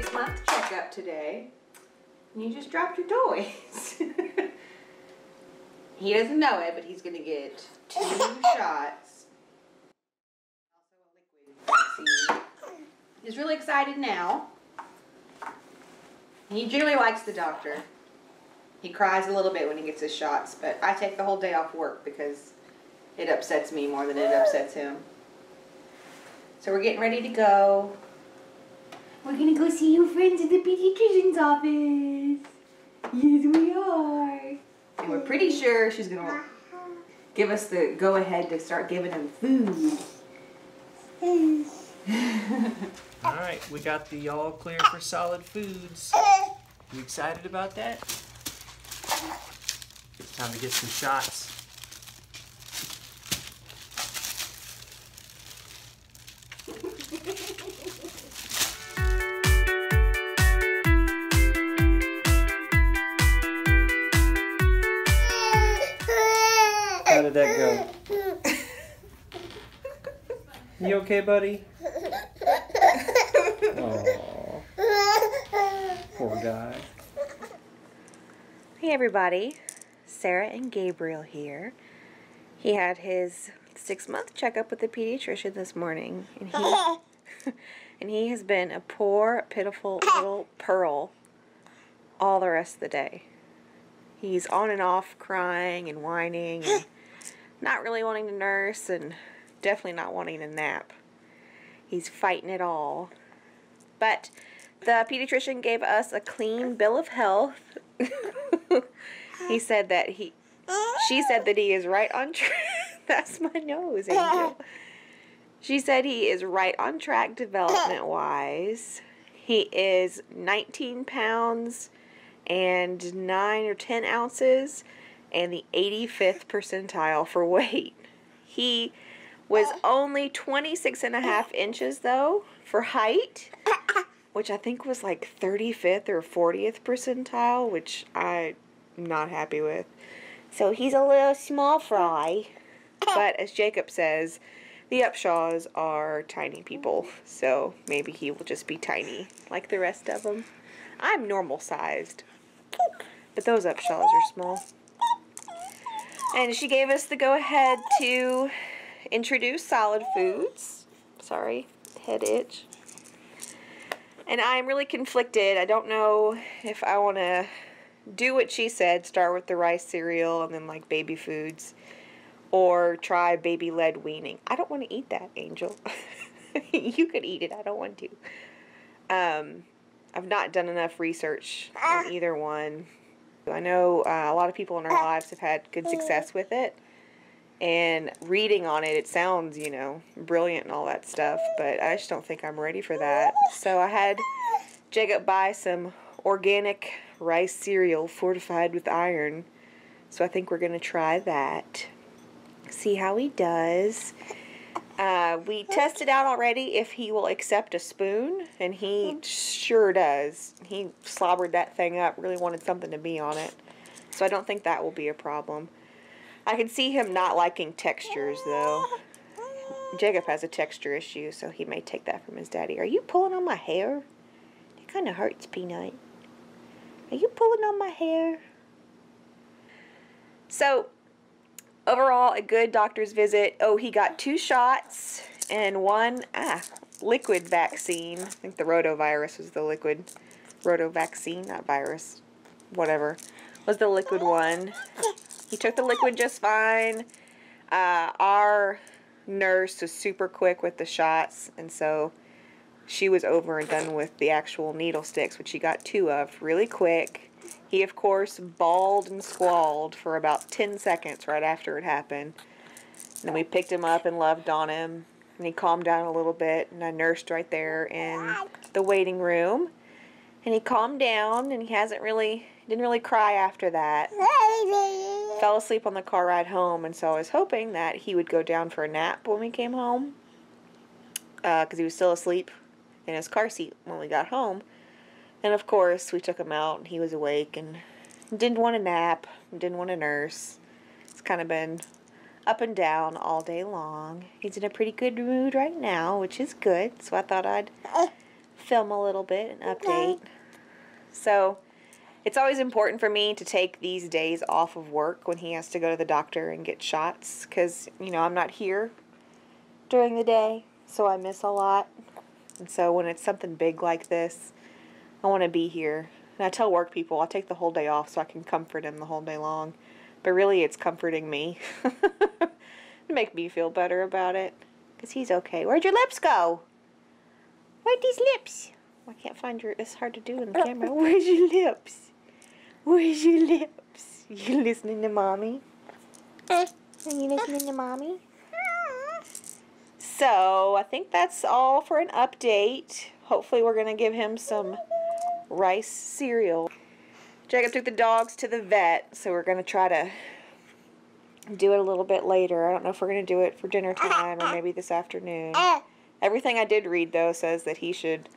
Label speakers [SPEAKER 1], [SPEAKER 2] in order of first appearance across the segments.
[SPEAKER 1] six month checkup today. And you just dropped your toys. he doesn't know it, but he's gonna get two shots. Also a liquid. He's really excited now. He generally likes the doctor. He cries a little bit when he gets his shots, but I take the whole day off work because it upsets me more than it upsets him. So we're getting ready to go. We're gonna go see your friends at the pediatrician's office. Yes, we are. And we're pretty sure she's gonna give us the go ahead to start giving them food.
[SPEAKER 2] All right, we got the all clear for solid foods. You excited about that? It's time to get some shots. How did that go? You okay, buddy? Aww. Poor guy.
[SPEAKER 1] Hey everybody, Sarah and Gabriel here. He had his six month checkup with the pediatrician this morning, and he and he has been a poor, pitiful little pearl all the rest of the day. He's on and off crying and whining and not really wanting to nurse and definitely not wanting to nap. He's fighting it all. But the pediatrician gave us a clean bill of health. he said that he, she said that he is right on track. That's my nose, Angel. She said he is right on track development wise. He is 19 pounds and 9 or 10 ounces and the 85th percentile for weight. He was only 26 and a half inches though for height, which I think was like 35th or 40th percentile, which I'm not happy with. So he's a little small fry. But as Jacob says, the Upshaws are tiny people, so maybe he will just be tiny like the rest of them. I'm normal sized, but those Upshaws are small. And she gave us the go ahead to introduce solid foods. Sorry, head itch. And I'm really conflicted. I don't know if I want to do what she said, start with the rice cereal and then like baby foods, or try baby led weaning. I don't want to eat that, Angel. you could eat it. I don't want to. Um, I've not done enough research on either one. I know uh, a lot of people in our lives have had good success with it. And reading on it, it sounds, you know, brilliant and all that stuff, but I just don't think I'm ready for that. So I had Jacob buy some organic rice cereal fortified with iron. So I think we're going to try that. See how he does. Uh, we tested out already if he will accept a spoon, and he sure does. He slobbered that thing up, really wanted something to be on it. So I don't think that will be a problem. I can see him not liking textures, though. Jacob has a texture issue, so he may take that from his daddy. Are you pulling on my hair? It kind of hurts, Peanut. Are you pulling on my hair? So, overall, a good doctor's visit. Oh, he got two shots and one ah, liquid vaccine. I think the rotavirus was the liquid. Roto vaccine, not virus. Whatever. Was the liquid one. He took the liquid just fine. Uh, our nurse was super quick with the shots, and so she was over and done with the actual needle sticks, which she got two of really quick. He, of course, bawled and squalled for about 10 seconds right after it happened. And then we picked him up and loved on him, and he calmed down a little bit, and I nursed right there in the waiting room. And he calmed down, and he hasn't really, didn't really cry after that fell asleep on the car ride home, and so I was hoping that he would go down for a nap when we came home, because uh, he was still asleep in his car seat when we got home. And of course, we took him out, and he was awake and didn't want to nap, didn't want to nurse. It's kind of been up and down all day long. He's in a pretty good mood right now, which is good. So I thought I'd film a little bit, and update. So, it's always important for me to take these days off of work when he has to go to the doctor and get shots because, you know, I'm not here during the day, so I miss a lot. And so, when it's something big like this, I want to be here. And I tell work people I'll take the whole day off so I can comfort him the whole day long. But really, it's comforting me. Make me feel better about it. Because he's okay. Where'd your lips go? Where'd these lips? Oh, I can't find your. It's hard to do in the camera. Where's your lips? Where's your lips? You listening to mommy? Are you listening to mommy? So I think that's all for an update. Hopefully, we're gonna give him some rice cereal. Jacob took the dogs to the vet, so we're gonna try to do it a little bit later. I don't know if we're gonna do it for dinner time or maybe this afternoon. Everything I did read though says that he should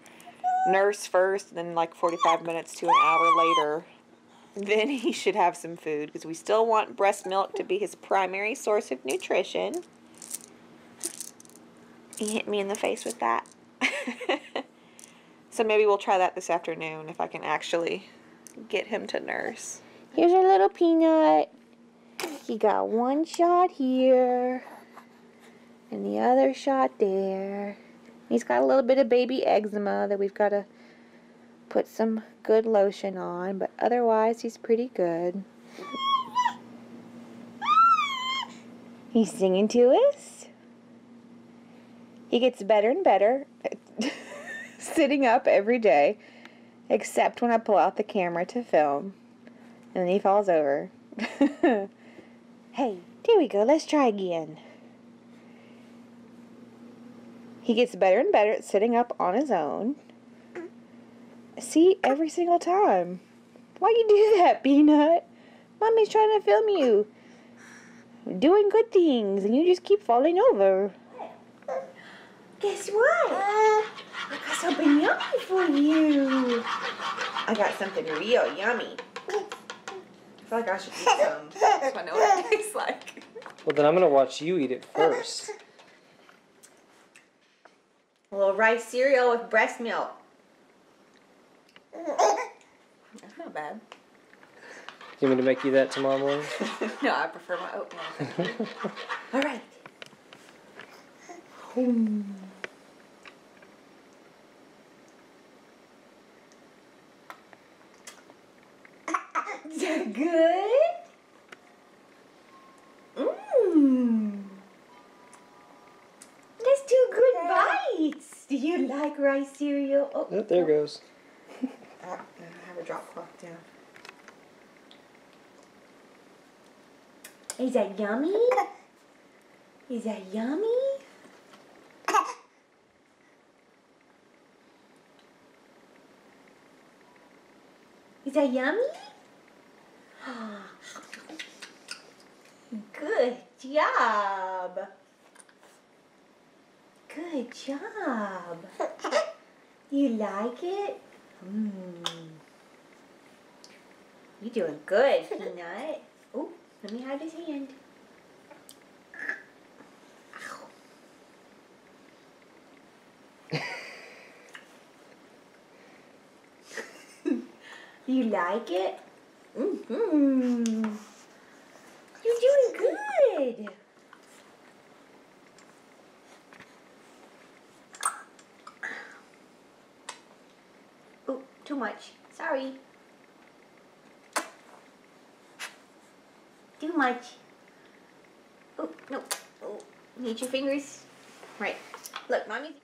[SPEAKER 1] nurse first, and then like 45 minutes to an hour later, then he should have some food because we still want breast milk to be his primary source of nutrition. He hit me in the face with that. so maybe we'll try that this afternoon if I can actually get him to nurse. Here's our little peanut. He got one shot here and the other shot there. He's got a little bit of baby eczema that we've got to put some good lotion on, but otherwise he's pretty good. He's singing to us. He gets better and better sitting up every day, except when I pull out the camera to film. And then he falls over. hey, there we go. Let's try again. He gets better and better at sitting up on his own. See, every single time. Why you do that, Peanut? Mommy's trying to film you. Doing good things, and you just keep falling over. Guess what? I got something yummy for you. I got something real yummy. I feel like I should eat some. So I know what it tastes like.
[SPEAKER 2] Well, then I'm gonna watch you eat it first.
[SPEAKER 1] A little rice cereal with breast milk. That's not bad.
[SPEAKER 2] Do you want me to make you that tomorrow morning?
[SPEAKER 1] no, I prefer my oatmeal. All right. Is that good? Mmm. That's two good bites. Do you like rice cereal? Oh,
[SPEAKER 2] Oh, there goes.
[SPEAKER 1] Ah, I have a drop cloth down. Is that yummy? Is that yummy? Is that yummy? Good job. Good job. You like it? Mmm. You're doing good, Peanut. Oh, let me hide his hand. You like it? Mm-hmm. You're doing good. Oh, too much. Sorry. Too much. Oh, no. Oh, need your fingers. Right. Look, mommy.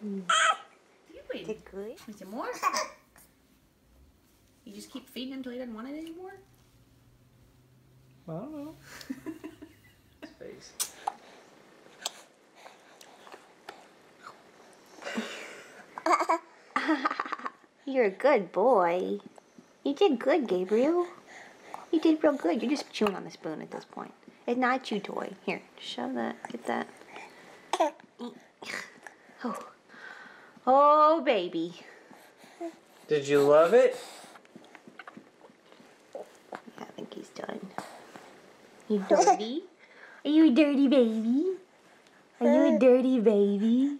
[SPEAKER 1] Doing?
[SPEAKER 3] Is it good?
[SPEAKER 1] Is it more? You just keep feeding him until he doesn't want it anymore?
[SPEAKER 2] I don't know. His face.
[SPEAKER 3] You're a good boy. You did good, Gabriel. You did real good. You're just chewing on the spoon at this point. It's not a chew toy. Here, shove that. Get that. Oh, oh baby.
[SPEAKER 2] Did you love it?
[SPEAKER 3] I think he's done. You dirty? Are you a dirty baby? Are you a dirty baby?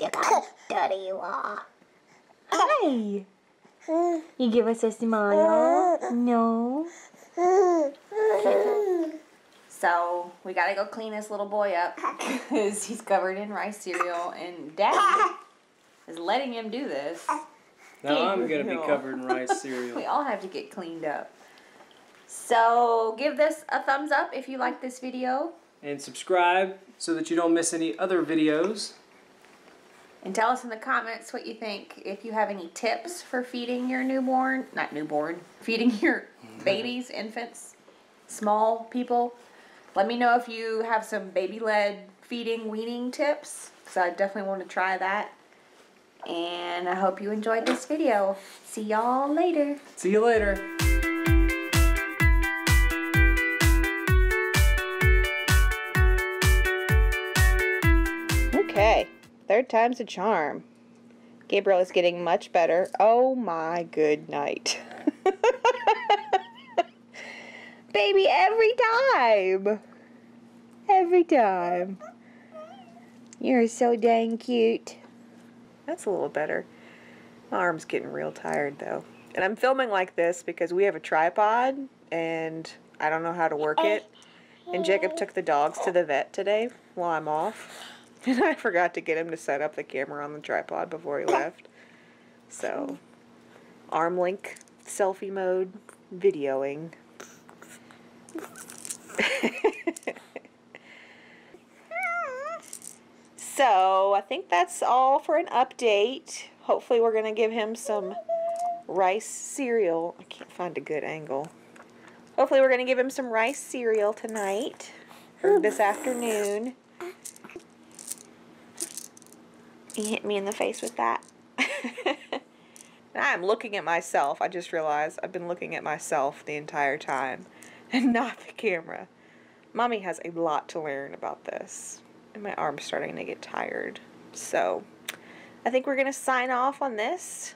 [SPEAKER 3] Look how dirty you are. Hey! You give us a smile? No? So, we gotta go clean this little boy up because he's covered in rice cereal and Daddy is letting him do this.
[SPEAKER 2] Now I'm gonna be covered in rice cereal.
[SPEAKER 3] We all have to get cleaned up. So, give this a thumbs up if you like this video.
[SPEAKER 2] And subscribe so that you don't miss any other videos.
[SPEAKER 3] And tell us in the comments what you think. If you have any tips for feeding your newborn, not newborn, feeding your babies, infants, small people. Let me know if you have some baby led feeding, weaning tips, because I definitely want to try that. And I hope you enjoyed this video. See y'all later.
[SPEAKER 2] See you later.
[SPEAKER 1] Okay, third time's a charm. Gabriel is getting much better. Oh my good night. Baby, every time. Every time. You're so dang cute. That's a little better. My arm's getting real tired though. And I'm filming like this because we have a tripod and I don't know how to work it. And Jacob took the dogs to the vet today while I'm off. And I forgot to get him to set up the camera on the tripod before he left. So, arm link, selfie mode, videoing. so, I think that's all for an update. Hopefully, we're going to give him some rice cereal. I can't find a good angle. Hopefully, we're going to give him some rice cereal tonight or this afternoon. He hit me in the face with that. I'm looking at myself. I just realized I've been looking at myself the entire time and not the camera. Mommy has a lot to learn about this. And my arm's starting to get tired. So I think we're going to sign off on this.